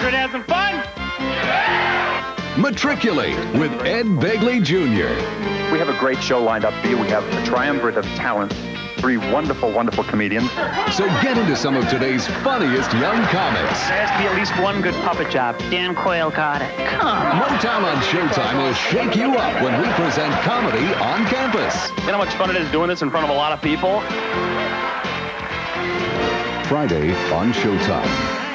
Children have some fun? Matriculate with Ed Begley Jr. We have a great show lined up for you. We have a triumvirate of talent. Three wonderful, wonderful comedians. So get into some of today's funniest young comics. There has to be at least one good puppet job. Dan Quayle got it. Come on. Motown on Showtime will shake you up when we present comedy on campus. You know how much fun it is doing this in front of a lot of people? Friday on Showtime.